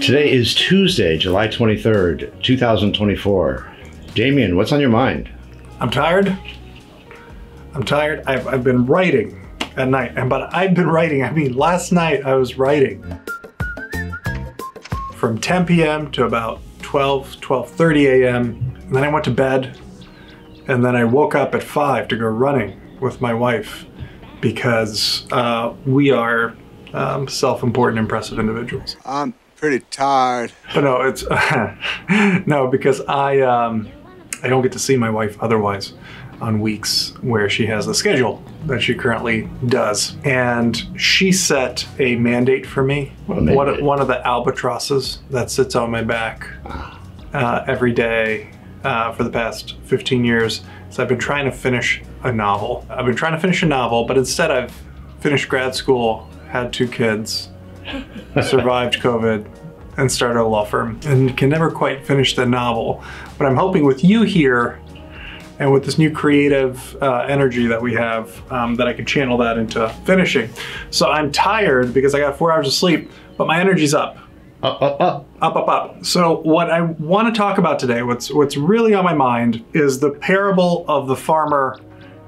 Today is Tuesday, July 23rd, 2024. Damjan, what's on your mind? I'm tired. I'm tired. I've, I've been writing at night. And but I've been writing, I mean, last night I was writing from 10 p.m. to about 12, 12.30 a.m. And then I went to bed. And then I woke up at 5 to go running with my wife because uh, we are um, self-important, impressive individuals. I'm pretty tired. But no, it's no because I um, I don't get to see my wife otherwise on weeks where she has the schedule that she currently does, and she set a mandate for me. What a mandate? One, of- one of the albatrosses that sits on my back uh, every day uh, for the past 15 years. So I've been trying to finish a novel. I've been trying to finish a novel, but instead I've finished grad school, had two kids, survived COVID, and started a law firm, and can never quite finish the novel. But I'm hoping with you here and with this new creative uh, energy that we have, um, that I can channel that into finishing. So I'm tired because I got four hours of sleep, but my energy's up Up, up, up. up, up, up. So what I want to talk about today, what's what's really on my mind, is the parable of the farmer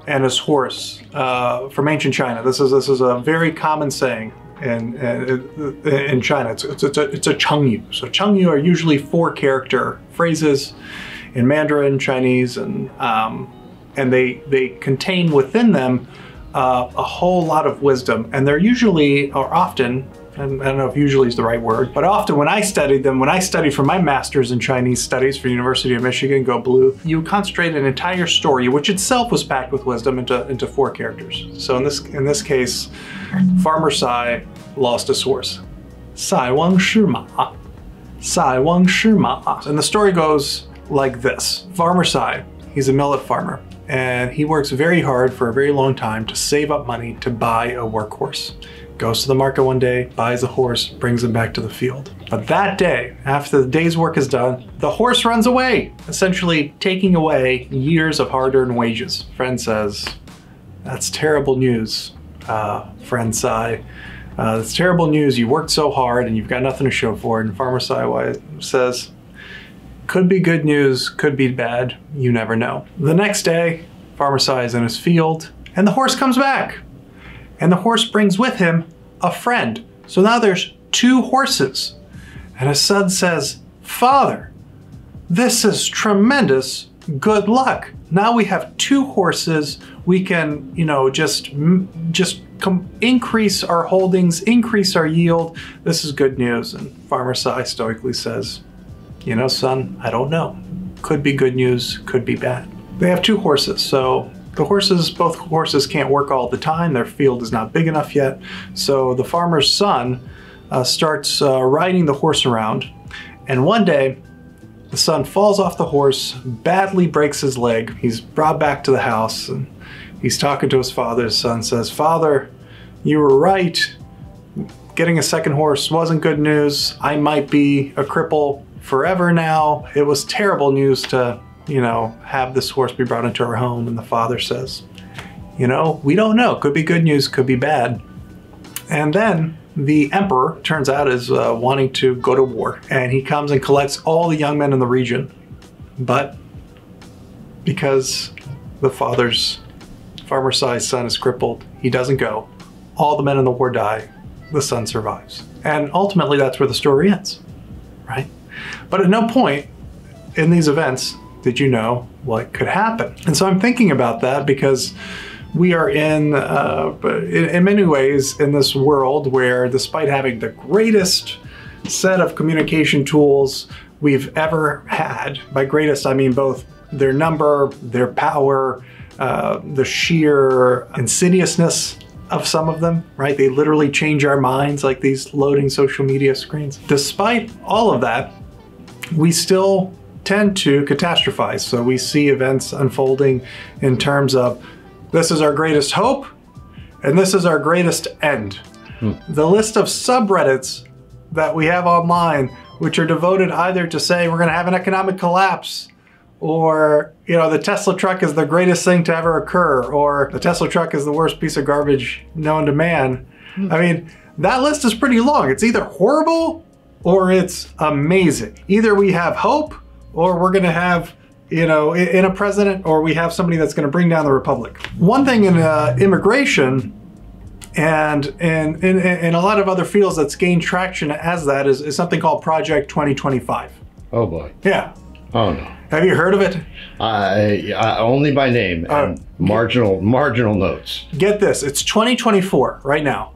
and his horse uh, from ancient China. This is this is a very common saying in in, in China. It's it's, it's a it's a chengyu. So chengyu are usually four character phrases in Mandarin, Chinese, and um, and they they contain within them uh, a whole lot of wisdom, and they're usually or often. And I don't know if usually is the right word, but often when I studied them, when I studied for my master's in Chinese studies for University of Michigan, Go Blue, you concentrate an entire story, which itself was packed with wisdom, into, into four characters. So in this in this case, Farmer Sai lost his horse. Sai Weng Shi Ma. Sai Weng Shi Ma. And the story goes like this Farmer Sai, he's a millet farmer, and he works very hard for a very long time to save up money to buy a workhorse. Goes to the market one day, buys a horse, brings him back to the field. But that day, after the day's work is done, the horse runs away, essentially taking away years of hard earned wages. Friend says, That's terrible news, uh, friend Sai. Uh, that's terrible news. You worked so hard and you've got nothing to show for it. And Farmer Sai says, could be good news, could be bad, you never know. The next day, Farmer Sai is in his field, and the horse comes back. And the horse brings with him a friend. So now there's two horses. And his son says, Father, this is tremendous good luck. Now we have two horses. We can, you know, just just increase our holdings, increase our yield. This is good news. And Farmer Sai stoically says, you know, son, I don't know. Could be good news, could be bad. They have two horses, so the horses, both horses can't work all the time. Their field is not big enough yet. So the farmer's son uh, starts uh, riding the horse around, and one day the son falls off the horse, badly breaks his leg. He's brought back to the house, and he's talking to his father. His son says, Father, you were right. Getting a second horse wasn't good news. I might be a cripple forever now. It was terrible news to, you know, have this horse be brought into our home. And the father says, you know, we don't know. Could be good news, could be bad. And then the emperor turns out is uh, wanting to go to war, and he comes and collects all the young men in the region. But because the father's Farmer Sai's son is crippled, he doesn't go. All the men in the war die. The son survives. And ultimately, that's where the story ends, right? But at no point in these events did you know what could happen. And so I'm thinking about that because we are in, uh, in, in many ways, in this world where, despite having the greatest set of communication tools we've ever had, by greatest, I mean both their number, their power, uh, the sheer insidiousness of some of them, right? They literally change our minds like these loading social media screens. Despite all of that, we still tend to catastrophize. So we see events unfolding in terms of this is our greatest hope and this is our greatest end. Hmm. The list of subreddits that we have online, which are devoted either to say we're going to have an economic collapse or you know the tesla truck is the greatest thing to ever occur or the tesla truck is the worst piece of garbage known to man hmm. i mean that list is pretty long it's either horrible or it's amazing. Either we have hope or we're going to have you know, in a president, or we have somebody that's going to bring down the republic. One thing in uh, immigration and in, in, in a lot of other fields that's gained traction as that is, is something called Project 2025. Oh boy. Yeah. Oh no. Have you heard of it? I, I only by name and Uh, marginal marginal notes. Get this, it's 2024 right now.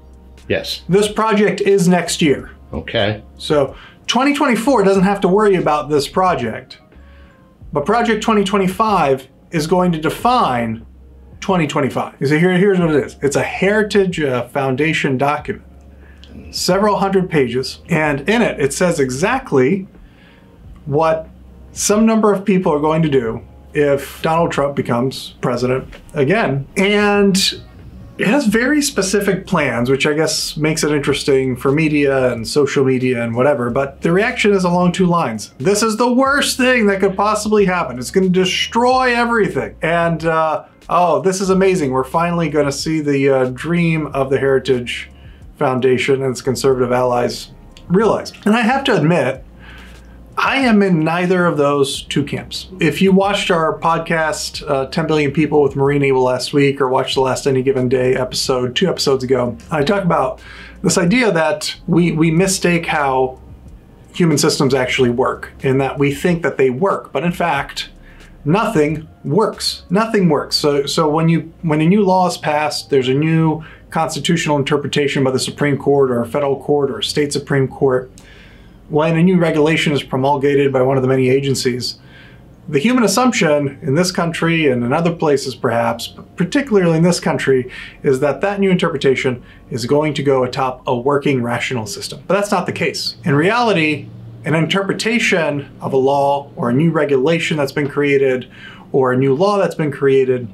Yes. This project is next year. Okay. So 2024 doesn't have to worry about this project. But Project 2025 is going to define 2025. You see, here, here's what it is it's a Heritage uh, Foundation document, several hundred pages. And in it, it says exactly what some number of people are going to do if Donald Trump becomes president again. And it has very specific plans, which I guess makes it interesting for media and social media and whatever. But the reaction is along two lines. This is the worst thing that could possibly happen. It's going to destroy everything. And uh, oh, this is amazing. We're finally going to see the uh, dream of the Heritage Foundation and its conservative allies realized. And I have to admit, I am in neither of those two camps. If you watched our podcast, uh, 10 Billion People with Marine Able last week, or watched the last Any Given Day episode two episodes ago, I talk about this idea that we, we mistake how human systems actually work, in that we think that they work, but in fact, nothing works. Nothing works. So, so when you when a new law is passed, there's a new constitutional interpretation by the Supreme Court or a federal court or a state Supreme Court when a new regulation is promulgated by one of the many agencies, the human assumption in this country and in other places perhaps, but particularly in this country, is that that new interpretation is going to go atop a working rational system. But that's not the case. In reality, an interpretation of a law or a new regulation that's been created or a new law that's been created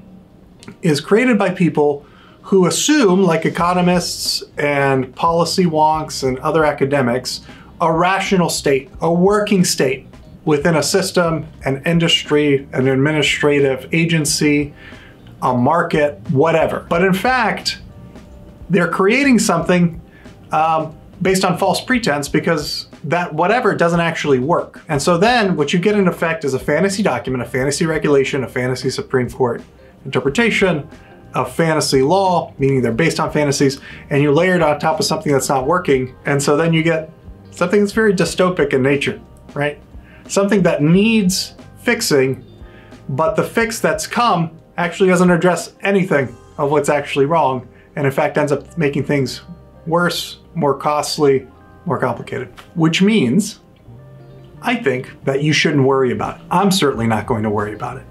is created by people who assume, like economists and policy wonks and other academics, a rational state, a working state within a system, an industry, an administrative agency, a market, whatever. But in fact, they're creating something um, based on false pretense because that whatever doesn't actually work. And so then what you get in effect is a fantasy document, a fantasy regulation, a fantasy Supreme Court interpretation, a fantasy law, meaning they're based on fantasies, and you layer it on top of something that's not working. And so then you get something that's very dystopic in nature, right? Something that needs fixing, but the fix that's come actually doesn't address anything of what's actually wrong, and in fact ends up making things worse, more costly, more complicated. Which means, I think that you shouldn't worry about it. I'm certainly not going to worry about it.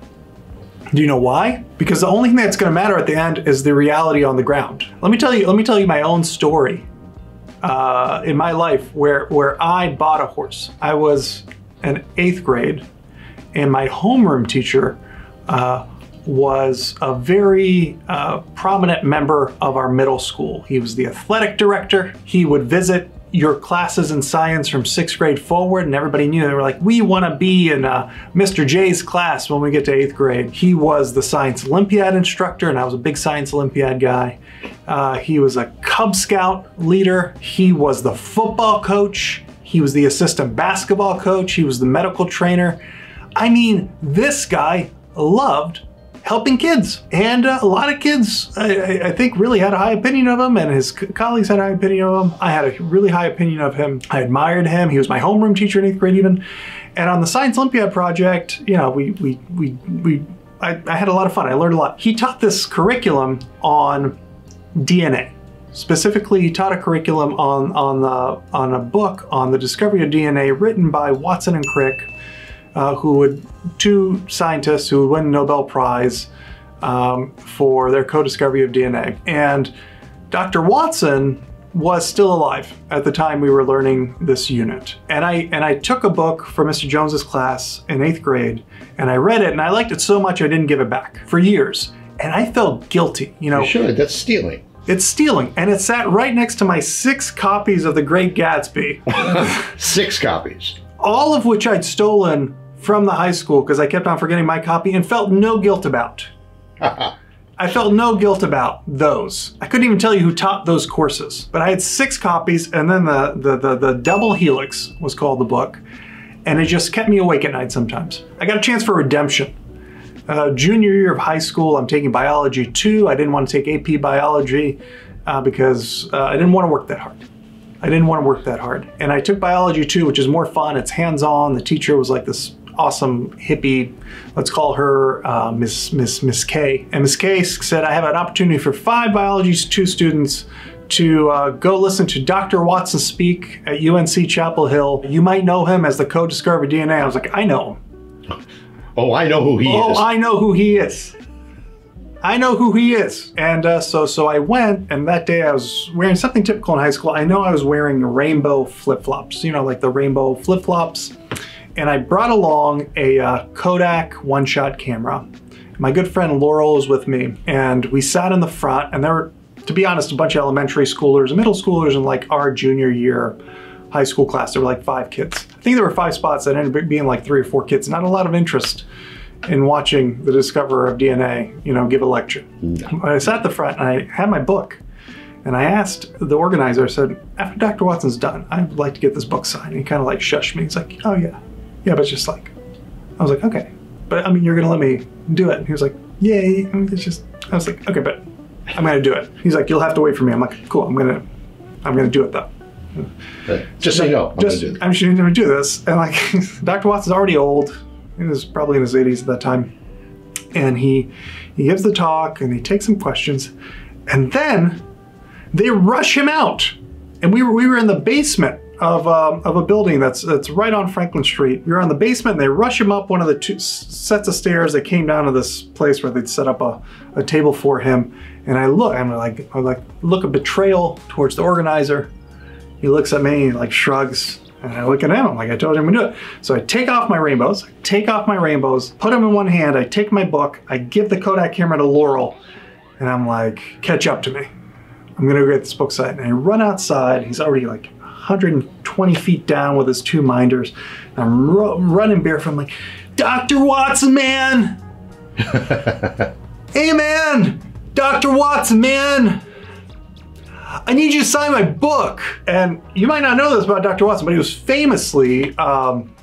Do you know why? Because the only thing that's going to matter at the end is the reality on the ground. Let me tell you. Let me tell you my own story uh, in my life where where I bought a horse. I was an eighth grade, and my homeroom teacher uh, was a very uh, prominent member of our middle school. He was the athletic director. He would visit your classes in science from sixth grade forward, and everybody knew they were like, we want to be in uh, Mr. J's class when we get to eighth grade. He was the science Olympiad instructor, and I was a big science Olympiad guy. Uh, he was a Cub Scout leader. He was the football coach. He was the assistant basketball coach. He was the medical trainer. I mean, this guy loved helping kids. And uh, a lot of kids, I, I- think, really had a high opinion of him, and his co- colleagues had a high opinion of him. I had a really high opinion of him. I admired him. He was my homeroom teacher in eighth grade, even. And on the Science Olympiad project, you know, we, we, we, we I, I had a lot of fun. I learned a lot. He taught this curriculum on DNA. Specifically, he taught a curriculum on on the on a book on the discovery of DNA written by Watson and Crick, uh, who would two scientists who would win a Nobel Prize um, for their co-discovery of DNA. And Dr. Watson was still alive at the time we were learning this unit. And I and I took a book from Mr. Jones's class in eighth grade, and I read it, and I liked it so much I didn't give it back for years. And I felt guilty, you know. You should. That's stealing. It's stealing, and it sat right next to my six copies of The Great Gatsby, Six copies. all of which I'd stolen from the high school because I kept on forgetting my copy and felt no guilt about. I felt no guilt about those. I couldn't even tell you who taught those courses, but I had six copies, and then the the the, the Double Helix was called the book, and it just kept me awake at night sometimes. I got a chance for redemption. Uh, junior year of high school, I'm taking biology two. I didn't want to take AP biology uh, because uh, I didn't want to work that hard. I didn't want to work that hard. And I took biology two, which is more fun. It's hands on. The teacher was like this awesome hippie. Let's call her uh, Miss Miss Miss K. And Miss K said, "I have an opportunity for five biology two students." To uh, go listen to Dr. Watson speak at UNC Chapel Hill. You might know him as the co-discoverer of DNA. I was like, I know him. Oh, I know who he Oh, is. Oh, I know who he is. I know who he is. And uh, so so I went, and that day I was wearing something typical in high school. I know I was wearing rainbow flip flops, you know, like the rainbow flip flops. And I brought along a uh, Kodak one shot camera. My good friend Laurel is with me, and we sat in the front, and there were, to be honest, a bunch of elementary schoolers and middle schoolers in like our junior year high school class. There were like five kids. I think there were five spots that ended up being like three or four kids. Not a lot of interest in watching the discoverer of DNA, you know, give a lecture. I sat at the front and I had my book. And I asked the organizer, I said, after Dr. Watson's done, I'd like to get this book signed. And He kind of like shushed me. He's like, oh yeah. Yeah, but just like, I was like, okay. But I mean, you're going to let me do it. And he was like, yay. I mean, it's just, I was like, okay, but I'm going to do it. He's like, you'll have to wait for me. I'm like, cool. I'm going to, I'm going to do it though. Just so you know, I'm Just, gonna do I'm sure going to do this. And like, Dr. Watts is already old. He was probably in his 80s at that time. And he he gives the talk and he takes some questions. And then they rush him out. And we were we were in the basement of um, of a building that's that's right on Franklin Street. Were on the basement. and They rush him up one of the two sets of stairs. They came down to this place where they'd set up a, a table for him. And I look, I'm like, I like look a betrayal towards the organizer. He looks at me, like shrugs, and I look at him. I'm like, I told you I'm gonna do it. So I take off my rainbows, I take off my rainbows, put them in one hand. I take my book, I give the Kodak camera to Laurel, and I'm like, catch up to me. I'm gonna go get this book signed. And I run outside. He's already like 120 feet down with his two minders. And I'm ru- running barefoot. I'm like, Dr. Watson, man. hey, man. Dr. Watson, man. I need you to sign my book. And you might not know this about Dr. Watson, but he was famously, um,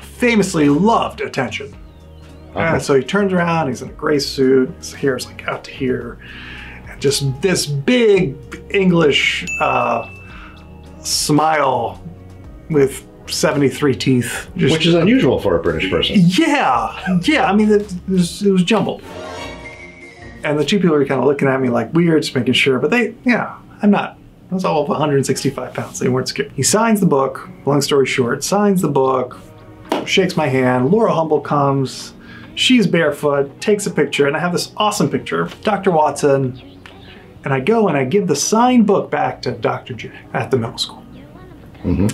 famously loved attention. And so he turns around, he's in a gray suit, his hair's like out to here, and just this big English uh, smile with 73 teeth. Just, Which is unusual for a British person. yeah, yeah. I mean, it, it, was, it was jumbled. And the two people were kind of looking at me like weird, just making sure. But they, yeah, I'm not. I was all of 165 pounds. They weren't scared. He signs the book. Long story short, signs the book, shakes my hand. Laura Humble comes. She's barefoot, takes a picture, and I have this awesome picture Dr. Watson. And I go and I give the signed book back to Dr. J at the middle school mm-hmm.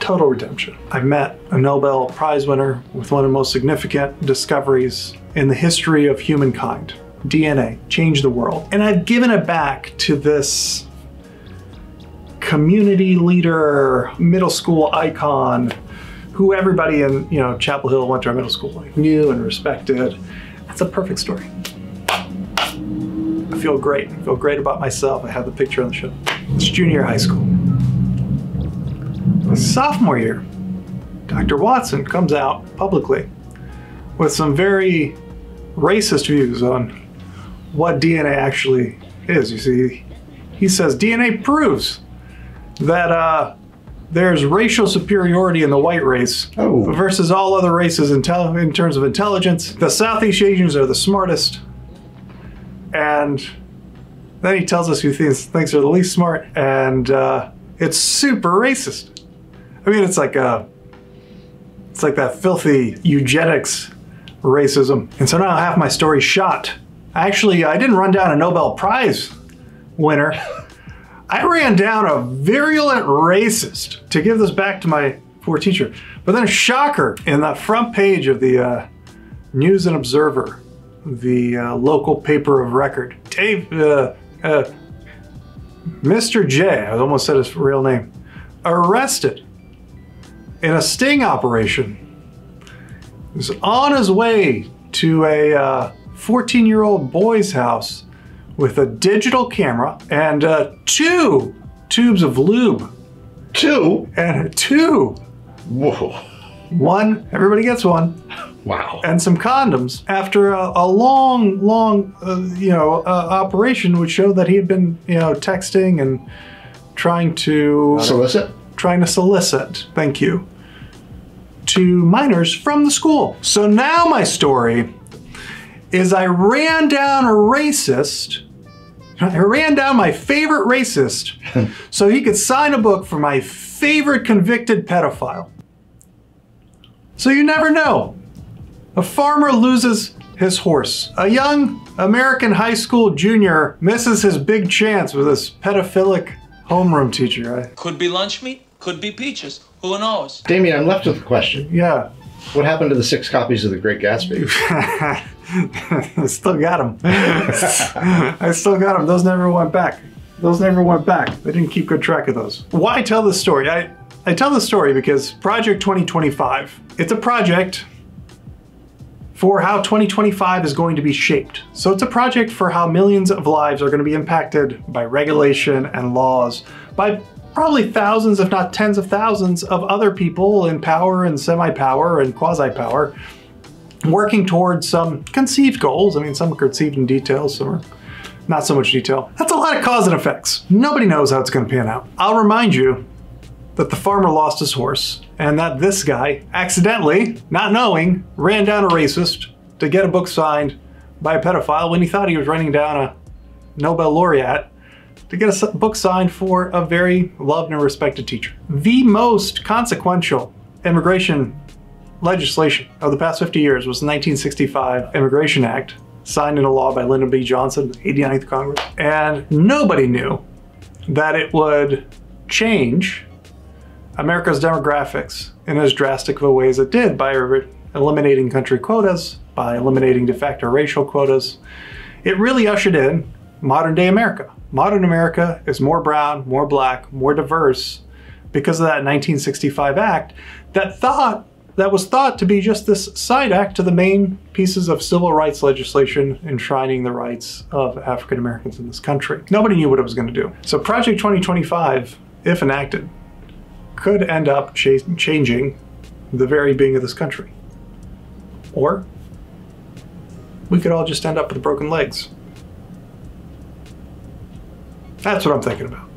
total redemption. I met a Nobel Prize winner with one of the most significant discoveries in the history of humankind. DNA changed the world. And I've given it back to this community leader, middle school icon who everybody in, you know, Chapel Hill went to our middle school knew and respected. That's a perfect story. I feel great. I feel great about myself. I have the picture on the show. It's junior high school. Sophomore year, Dr. Watson comes out publicly with some very racist views on what DNA actually is. You see, he says DNA proves that uh, there's racial superiority in the white race Oh. versus all other races in, in terms of intelligence. The Southeast Asians are the smartest, and then he tells us who thinks, thinks are the least smart, and uh, it's super racist. I mean, it's like uh it's like that filthy eugenics racism. And so now have my story shot. Actually, I didn't run down a Nobel Prize winner. I ran down a virulent racist to give this back to my poor teacher. But then, a shocker, in the front page of the uh, News and Observer, the uh, local paper of record, Dave, uh, uh, Mr. J, I almost said his real name, arrested in a sting operation. He was on his way to a uh, 14 year old boy's house with a digital camera and uh, two tubes of lube. Two? And two. Whoa. One, everybody gets one, Wow. and some condoms. After a, a long, long, uh, you know, uh, operation, which showed that he had been, you know, texting and trying to Solicit? trying to solicit, thank you, to minors from the school. So now my story is I ran down a racist. I ran down my favorite racist so he could sign a book for my favorite convicted pedophile. So you never know. A farmer loses his horse. A young American high school junior misses his big chance with this pedophilic homeroom teacher. I- Could be lunch meat, could be peaches. Who knows? Damjan, I'm left with a question. yeah. What happened to the six copies of The Great Gatsby? I still got them. I still got them. Those never went back. Those never went back. They didn't keep good track of those. Why tell this story? I, I tell the story because Project 2025, it's a project for how 2025 is going to be shaped. So it's a project for how millions of lives are going to be impacted by regulation and laws, by probably thousands, if not tens of thousands, of other people in power and semi power and quasi power working towards some conceived goals. I mean, some are conceived in detail, some are not so much detail. That's a lot of cause and effects. Nobody knows how it's going to pan out. I'll remind you that the farmer lost his horse and that this guy accidentally, not knowing, ran down a racist to get a book signed by a pedophile when he thought he was running down a Nobel laureate to get a book signed for a very loved and respected teacher. The most consequential immigration legislation of the past 50 years was the 1965 Immigration Act, signed into law by Lyndon B. Johnson, 89th Congress. And nobody knew that it would change America's demographics in as drastic of a way as it did by er, eliminating country quotas, by eliminating de facto racial quotas. It really ushered in modern day America. Modern America is more brown, more black, more diverse because of that 1965 act that thought that was thought to be just this side act to the main pieces of civil rights legislation enshrining the rights of African Americans in this country. Nobody knew what it was going to do. So Project 2025, if enacted, could end up cha- changing the very being of this country. Or we could all just end up with broken legs. That's what I'm thinking about.